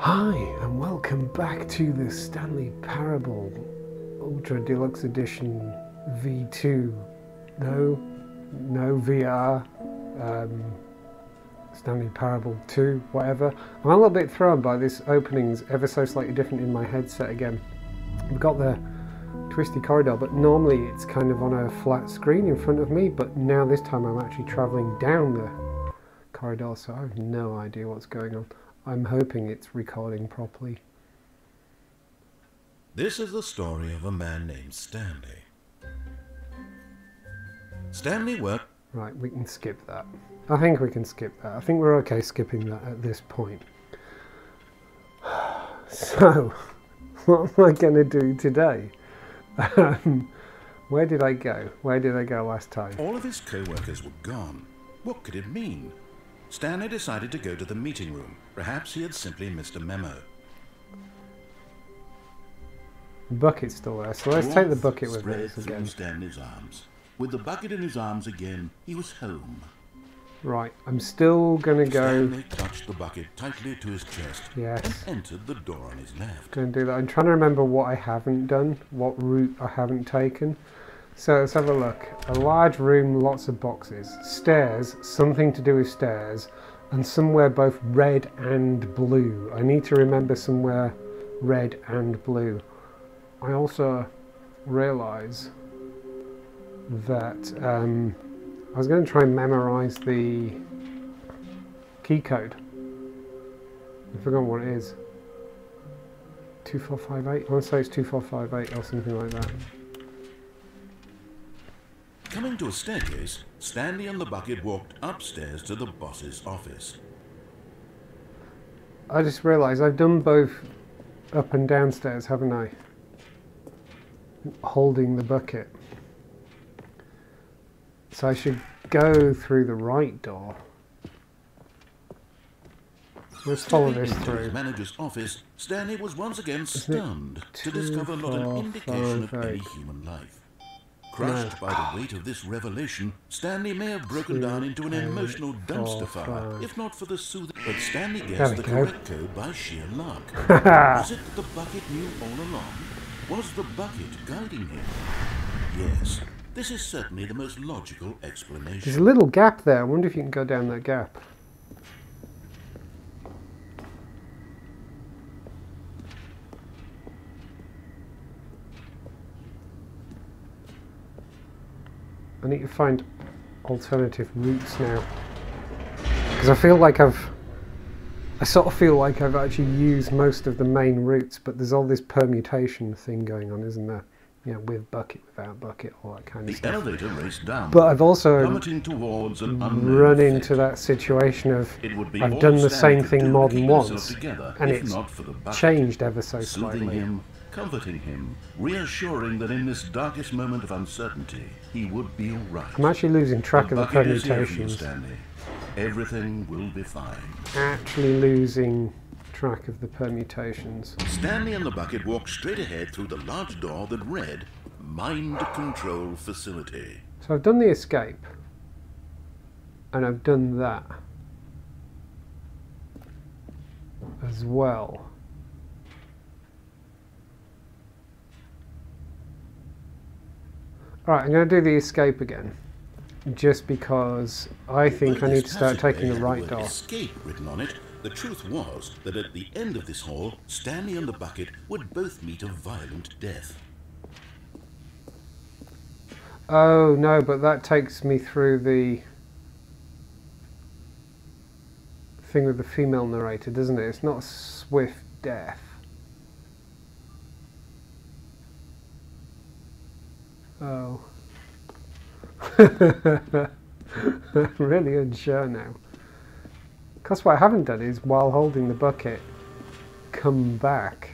Hi, and welcome back to the Stanley Parable Ultra Deluxe Edition V2. No, no VR. Um, Stanley Parable 2, whatever. I'm a little bit thrown by this opening's ever so slightly different in my headset again. We've got the twisty corridor, but normally it's kind of on a flat screen in front of me, but now this time I'm actually travelling down the corridor, so I have no idea what's going on. I'm hoping it's recording properly. This is the story of a man named Stanley. Stanley worked. Right, we can skip that. I think we can skip that. I think we're okay skipping that at this point. So, what am I going to do today? Um, where did I go? Where did I go last time? All of his co workers were gone. What could it mean? Stanley decided to go to the meeting room. Perhaps he had simply missed a memo. Bucket's still there, so let's take the bucket with us again. Stanley's arms. With the bucket in his arms again, he was home. Right, I'm still going to go. Stanley clutched the bucket tightly to his chest Yes. and entered the door on his left. To do that. I'm trying to remember what I haven't done, what route I haven't taken. So let's have a look. A large room, lots of boxes. Stairs, something to do with stairs. And somewhere both red and blue. I need to remember somewhere red and blue. I also realise that um, I was going to try and memorise the key code. I've forgotten what it is. 2458? I want to say it's 2458 or something like that. Coming to a staircase, Stanley and the bucket walked upstairs to the boss's office. I just realised I've done both up and downstairs, haven't I? Holding the bucket. So I should go through the right door. Let's follow this his through. manager's office, Stanley was once again stunned to discover not an indication of any human life. Crushed by the weight of this revelation, Stanley may have broken Two, down into an emotional dumpster fire, if not for the soothing. But Stanley guessed the go. correct code by sheer luck. was it that the bucket knew all along? Was the bucket guiding him? Yes, this is certainly the most logical explanation. There's a little gap there. I wonder if you can go down that gap. I need to find alternative routes now. Because I feel like I've... I sort of feel like I've actually used most of the main routes, but there's all this permutation thing going on, isn't there? You know, with bucket, without bucket, all that kind of The stuff. elevator raced down, But I've also towards an run into that situation of It would be I've done the same thing more than once, together, and it's not for the changed ever so slightly. Comforting him, reassuring that in this darkest moment of uncertainty, he would be all right. I'm actually losing track of the bucket here permutations. Stanley. Everything will be fine. Actually losing track of the permutations. Stanley and the bucket walked straight ahead through the large door that read Mind Control Facility. So I've done the escape, and I've done that as well. Alright, I'm going to do the escape again. Just because I think I need to start taking the right door. Escape written on it. The truth was that at the end of this hall, Stanley and the bucket would both meet a violent death. Oh no, but that takes me through the thing with the female narrator, doesn't it? It's not a swift death. Oh. I'm really unsure now. Because what I haven't done is, while holding the bucket, come back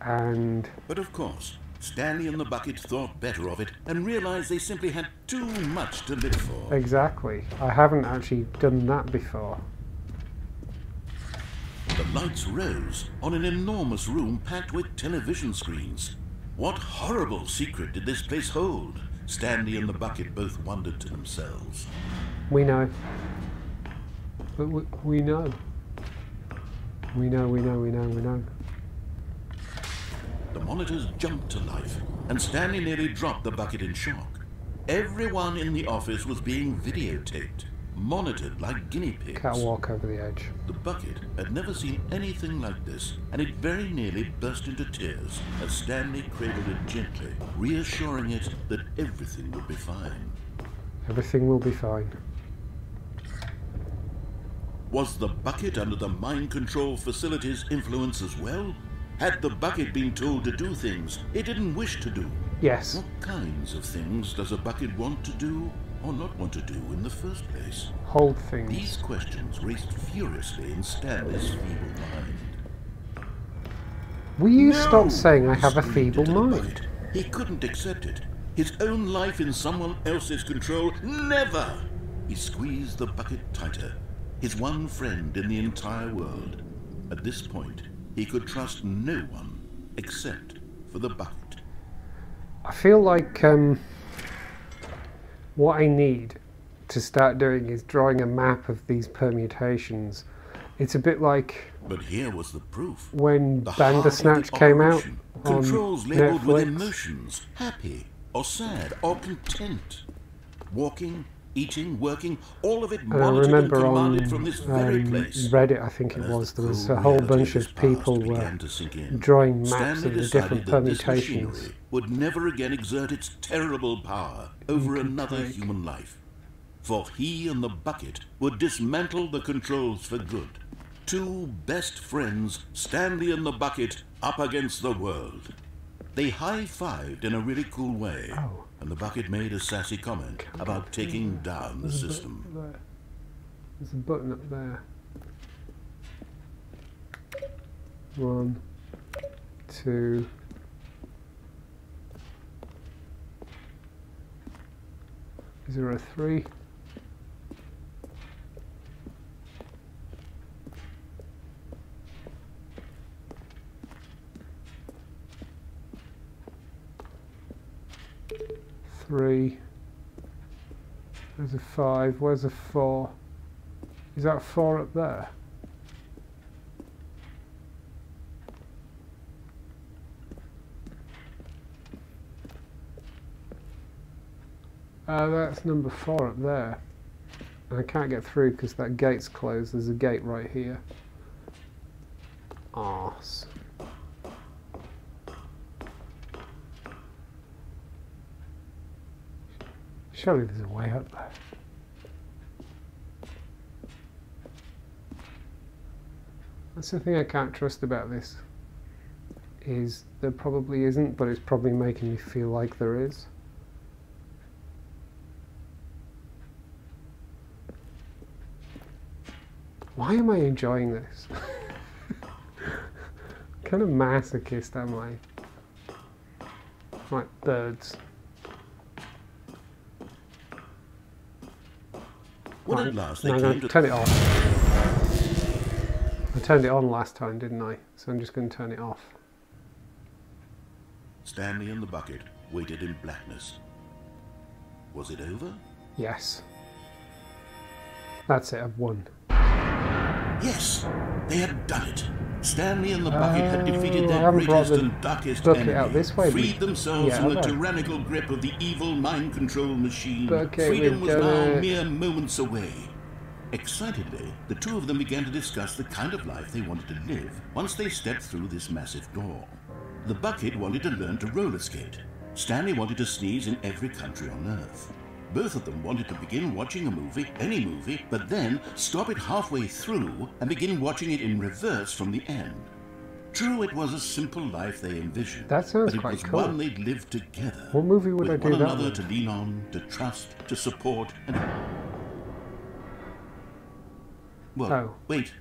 and But of course, Stanley and the bucket thought better of it and realized they simply had too much to live for. exactly. I haven't actually done that before. The lights rose on an enormous room packed with television screens. What horrible secret did this place hold? Stanley and the bucket both wondered to themselves. We know. But we, we know. We know, we know, we know, we know. The monitors jumped to life, and Stanley nearly dropped the bucket in shock. Everyone in the office was being videotaped, monitored like guinea pigs. Can't walk over the edge. The bucket had never seen anything like this, and it very nearly burst into tears as Stanley cradled it gently, reassuring it that everything would be fine. Everything will be fine. Was the bucket under the mind control facility's influence as well? Had the bucket been told to do things it didn't wish to do? Yes. What kinds of things does a bucket want to do or not want to do in the first place? Hold things. These questions raced furiously in Stanley's feeble mind. Will you No! stop saying I have a feeble mind? He couldn't accept it. His own life in someone else's control, never! He squeezed the bucket tighter. His one friend in the entire world. At this point, he could trust no one except for the bucket. I feel like um, what I need to start doing is drawing a map of these permutations. It's a bit like But here was the proof. when The Bandersnatch came out Controls labeled with emotions, happy or sad or content. Walking, eating, working, all of it And I remember on from this very um. Reddit, I think it as was, there was a whole bunch of people were began to sink in, drawing maps Stanley of the different permutations. Would never again exert its terrible power over another take- human life. For he and the bucket would dismantle the controls for good. Two best friends, Stanley and the bucket, up against the world. They high-fived in a really cool way, Oh. and the bucket made a sassy comment about taking down the There's a system. there. There's a button up there. One, two. Is there a three? Three. There's a five. Where's a four? Is that four up there? Uh, that's number four up there. And I can't get through because that gate's closed. There's a gate right here. Arse. Surely there's a way up there. That's the thing I can't trust about this. Is there probably isn't, but it's probably making me feel like there is. Why am I enjoying this? kind of masochist am I? Right, birds. When Right, at last they I'm going to turn it off. I turned it on last time, didn't I? So I'm just going to turn it off. Stanley and the bucket waited in blackness. Was it over? Yes. That's it, I've won. Yes, they had done it. Stanley and the bucket had defeated Oh, their greatest and darkest enemy, out this way, freed themselves yeah, from the tyrannical grip of the evil mind control machine. Freedom was now mere moments away. Excitedly, the two of them began to discuss the kind of life they wanted to live once they stepped through this massive door. The bucket wanted to learn to roller skate. Stanley wanted to sneeze in every country on Earth. Both of them wanted to begin watching a movie, any movie, but then stop it halfway through and begin watching it in reverse from the end. True, it was a simple life they envisioned. That sounds but it quite was cool. one they'd live together. What movie would with I do one that another with? to lean on, to trust, to support, and. Well, Oh. wait.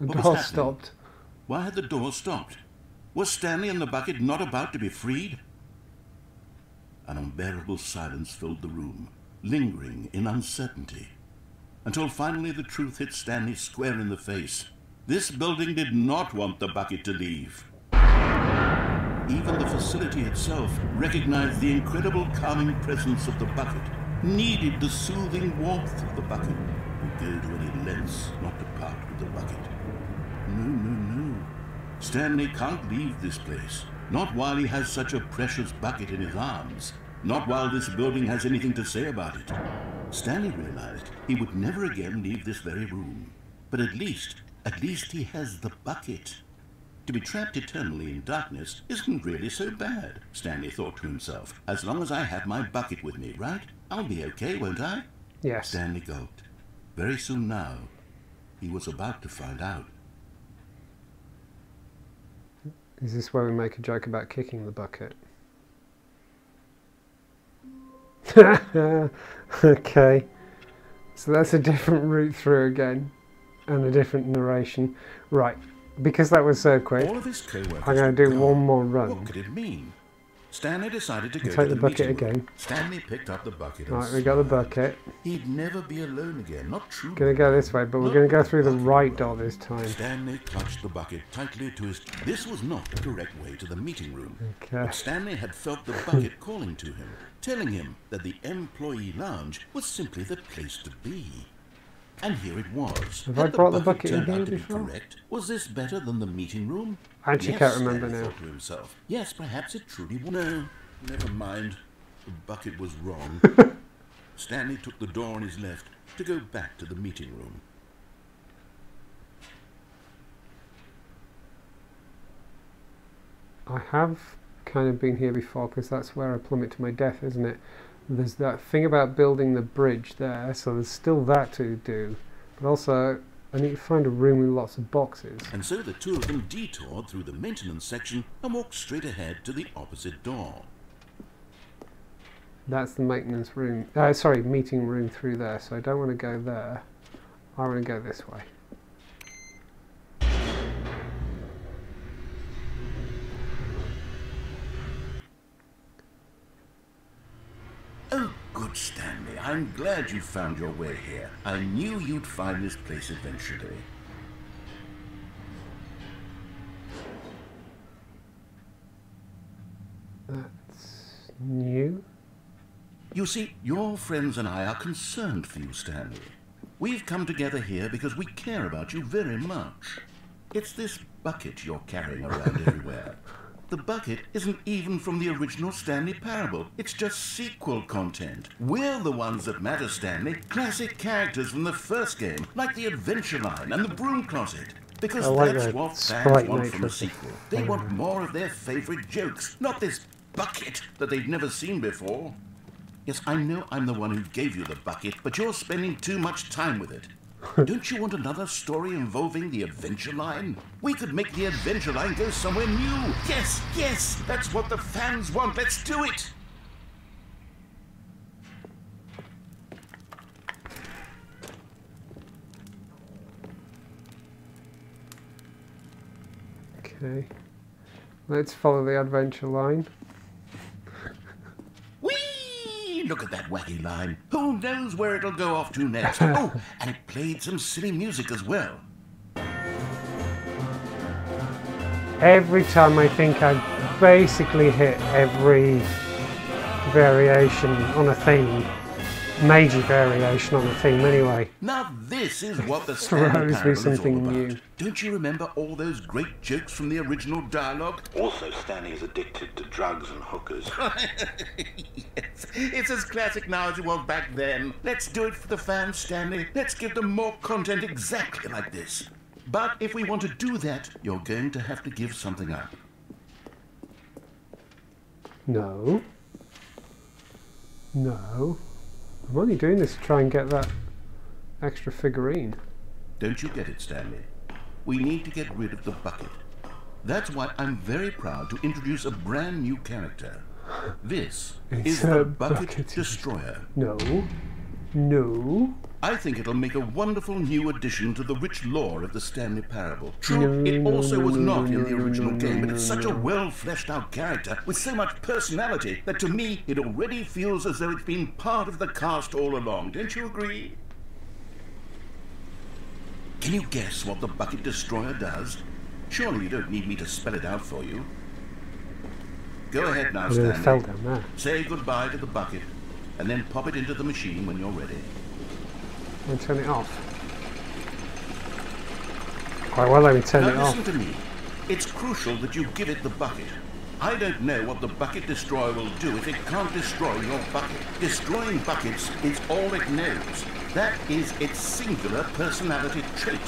The What door stopped. Why had the door stopped? Was Stanley and the bucket not about to be freed? An unbearable silence filled the room, lingering in uncertainty, until finally the truth hit Stanley square in the face. This building did not want the bucket to leave. Even the facility itself recognized the incredible calming presence of the bucket, needed the soothing warmth of the bucket, would go to any lengths not to part with the bucket. No, no, no. Stanley can't leave this place. Not while he has such a precious bucket in his arms. Not while this building has anything to say about it. Stanley realized he would never again leave this very room. But at least, at least he has the bucket. To be trapped eternally in darkness isn't really so bad, Stanley thought to himself. As long as I have my bucket with me, right? I'll be okay, won't I? Yes. Stanley gulped. Very soon now, he was about to find out. Is this where we make a joke about kicking the bucket? okay. So that's a different route through again. And a different narration. Right. Because that was so quick, All of his co-workers I'm going to do one more What run. could it mean? Stanley decided to go Take to the the, bucket meeting again. Stanley picked up the bucket. Right, we got the bucket. He'd never be alone again. Not true. Gonna go this way, but we're gonna go through the right door this time. Stanley clutched the bucket tightly to his. This was not the correct way to the meeting room. Okay. But Stanley had felt the bucket calling to him, telling him that the employee lounge was simply the place to be. And here it was. Have Had I brought the bucket in here out be before? correct? Was this better than the meeting room? I actually yes, can't remember now. to himself. Yes, perhaps it truly was. No, never mind. The bucket was wrong. Stanley took the door on his left to go back to the meeting room. I have kind of been here before because that's where I plummet to my death, isn't it? There's that thing about building the bridge there, so there's still that to do. But also, I need to find a room with lots of boxes. And so the two of them detoured through the maintenance section and walked straight ahead to the opposite door. That's the maintenance room. Uh, sorry, meeting room through there. So I don't want to go there. I want to go this way. Oh, good Stanley, I'm glad you found your way here. I knew you'd find this place eventually. That's new. You see, your friends and I are concerned for you, Stanley. We've come together here because we care about you very much. It's this bucket you're carrying around everywhere. The bucket isn't even from the original Stanley Parable. It's just sequel content. We're the ones that matter, Stanley. Classic characters from the first game, like the Adventure Line and the Broom Closet. Because like that's that what fans want from a sequel. They want more of their favorite jokes, not this bucket that they've never seen before. Yes, I know I'm the one who gave you the bucket, but you're spending too much time with it. Don't you want another story involving the Adventure Line? We could make the Adventure Line go somewhere new. Yes, yes, that's what the fans want. Let's do it. Okay. Let's follow the adventure line. Look at that wacky line. Who knows where it'll go off to next? oh, and it played some silly music as well. Every time I think I've basically hit every variation on a theme. Major variation on a theme anyway. Now this is what the Throws Stanley me Parable is all something about. new. Don't you remember all those great jokes from the original dialogue? Also, Stanley is addicted to drugs and hookers. yes, it's as classic now as it was back then. Let's do it for the fans, Stanley. Let's give them more content exactly like this. But if we want to do that, you're going to have to give something up. No. No. I'm only doing this to try and get that extra figurine. Don't you get it, Stanley? We need to get rid of the bucket. That's why I'm very proud to introduce a brand new character. This is the Bucket, bucket. Destroyer. No. No. I think it'll make a wonderful new addition to the rich lore of the Stanley Parable. No, True, it also no, was no, not no, in the original no, game, but it's no, such a well fleshed out character with so much personality that to me it already feels as though it's been part of the cast all along. Don't you agree? Can you guess what the Bucket Destroyer does? Surely you don't need me to spell it out for you. Go ahead now, Stanley. Say goodbye to the bucket, and then pop it into the machine when you're ready. And turn it off. Quite well, let me turn now it off. listen to me. It's crucial that you give it the bucket. I don't know what the bucket destroyer will do if it can't destroy your bucket. Destroying buckets is all it knows. That is its singular personality trait.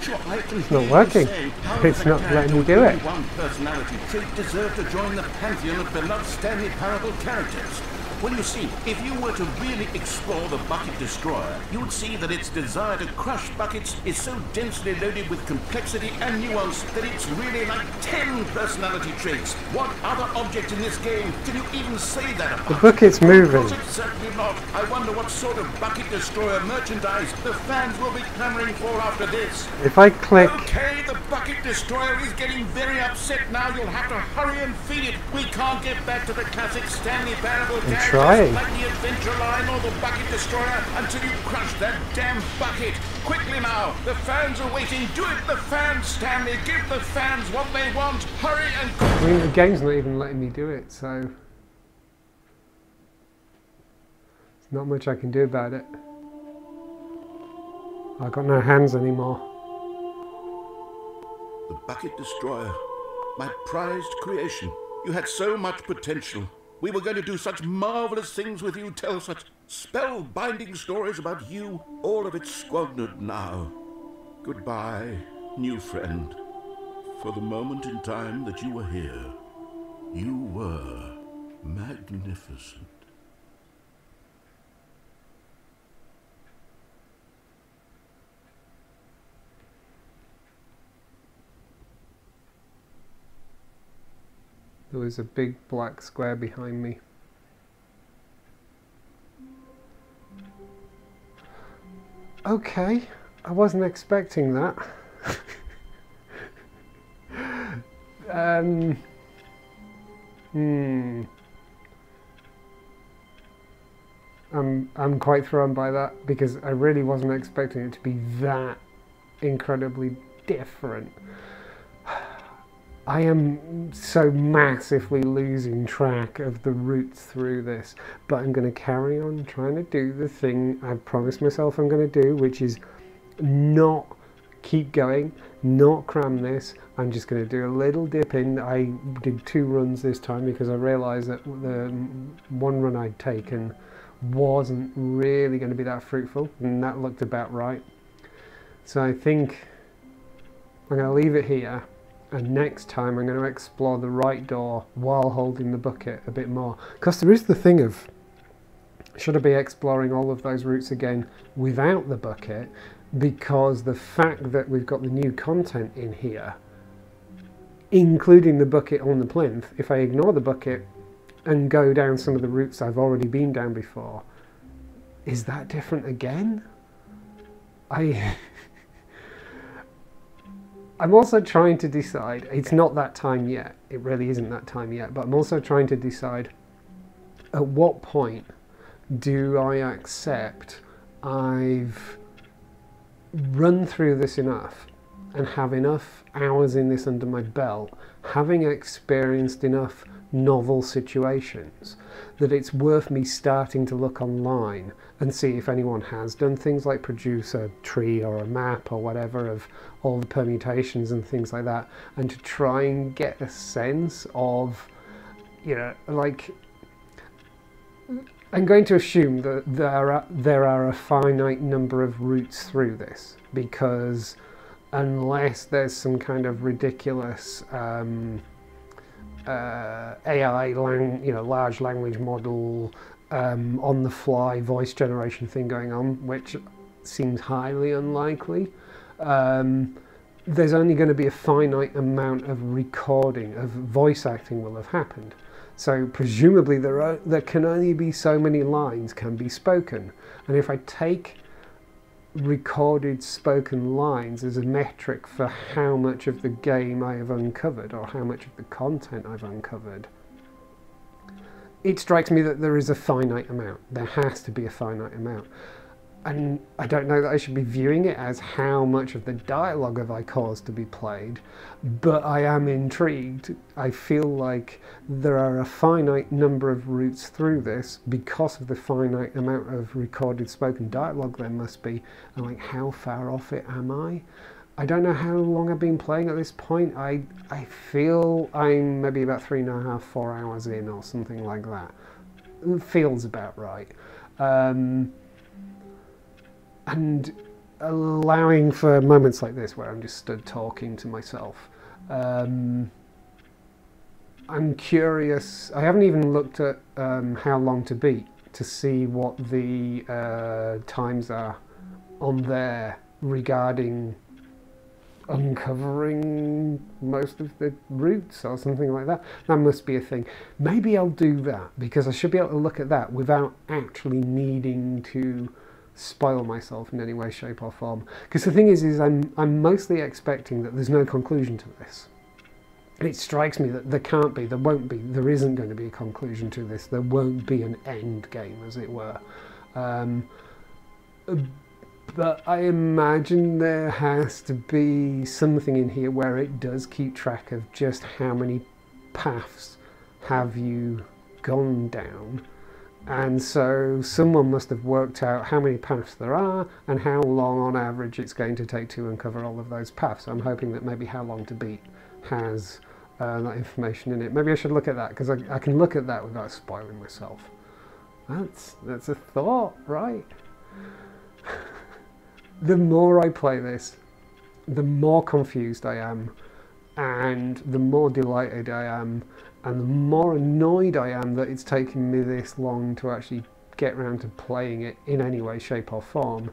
Sure, I can not working. how It's not letting me do it. One personality trait deserve to join the pantheon of beloved Stanley Parable characters. Well, you see, if you were to really explore the Bucket Destroyer, you would see that its desire to crush buckets is so densely loaded with complexity and nuance that it's really like 10 personality traits. What other object in this game can you even say that about? The bucket's moving. Of course it's certainly not. I wonder what sort of Bucket Destroyer merchandise the fans will be clamoring for after this. If I click, Okay, the Bucket Destroyer is getting very upset now. You'll have to hurry and feed it. We can't get back to the classic Stanley Parable trying. like the Adventure Line or the Bucket Destroyer until you crush that damn bucket. Quickly now, the fans are waiting. Do it, the fans, Stanley. Give the fans what they want. Hurry and I mean, the game's not even letting me do it, so. There's not much I can do about it. I've got no hands anymore. The Bucket Destroyer, my prized creation. You had so much potential. We were going to do such marvelous things with you, tell such spellbinding stories about you. All of it squandered now. Goodbye, new friend. For the moment in time that you were here, you were magnificent. There was a big black square behind me. Okay, I wasn't expecting that. um, hmm. I'm I'm quite thrown by that because I really wasn't expecting it to be that incredibly different. I am so massively losing track of the routes through this, but I'm going to carry on trying to do the thing I've promised myself I'm going to do, which is not keep going, not cram this. I'm just going to do a little dip in. I did two runs this time because I realised that the one run I'd taken wasn't really going to be that fruitful, and that looked about right. So I think I'm going to leave it here and next time I'm going to explore the right door while holding the bucket a bit more. Because there is the thing of, should I be exploring all of those routes again without the bucket? Because the fact that we've got the new content in here, including the bucket on the plinth, if I ignore the bucket and go down some of the routes I've already been down before, is that different again? I... I'm also trying to decide, it's not that time yet, it really isn't that time yet, but I'm also trying to decide at what point do I accept I've run through this enough and have enough hours in this under my belt, having experienced enough novel situations, that it's worth me starting to look online and see if anyone has done things like produce a tree or a map or whatever of all the permutations and things like that, and to try and get a sense of, you know, like. I'm going to assume that there are there are a finite number of routes through this because unless there's some kind of ridiculous um, uh, AI, lang- you know, large language model, um, on the fly voice generation thing going on, which seems highly unlikely. Um, there's only going to be a finite amount of recording of voice acting will have happened. So presumably there are there can only be so many lines can be spoken, and if I take recorded spoken lines as a metric for how much of the game I have uncovered or how much of the content I've uncovered, it strikes me that there is a finite amount. There has to be a finite amount. And I don't know that I should be viewing it as how much of the dialogue have I caused to be played, but I am intrigued. I feel like there are a finite number of routes through this because of the finite amount of recorded spoken dialogue there must be, and like how far off it am I? I don't know how long I've been playing at this point. I I feel I'm maybe about three and a half, four hours in or something like that. It feels about right. Um, and allowing for moments like this where I'm just stood talking to myself. Um, I'm curious. I haven't even looked at um, how long to beat to see what the uh, times are on there regarding uncovering most of the routes or something like that. That must be a thing. Maybe I'll do that because I should be able to look at that without actually needing to spoil myself in any way, shape or form. Because the thing is, is I'm, I'm mostly expecting that there's no conclusion to this. It strikes me that there can't be, there won't be, there isn't going to be a conclusion to this. There won't be an end game, as it were. Um, but I imagine there has to be something in here where it does keep track of just how many paths have you gone down. And so someone must have worked out how many paths there are and how long on average it's going to take to uncover all of those paths. I'm hoping that maybe How Long to Beat has uh, that information in it. Maybe I should look at that because I, I can look at that without spoiling myself. That's, that's a thought, right? the more I play this, the more confused I am, and the more delighted I am, and the more annoyed I am that it's taken me this long to actually get around to playing it in any way, shape, or form.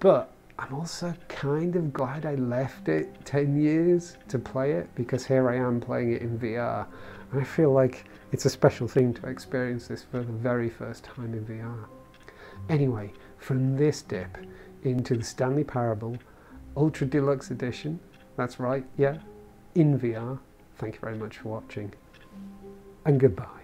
But I'm also kind of glad I left it 10 years to play it because here I am playing it in VR. And I feel like it's a special thing to experience this for the very first time in VR. Anyway, from this dip into the Stanley Parable Ultra Deluxe Edition, that's right, yeah, in VR. Thank you very much for watching, and goodbye.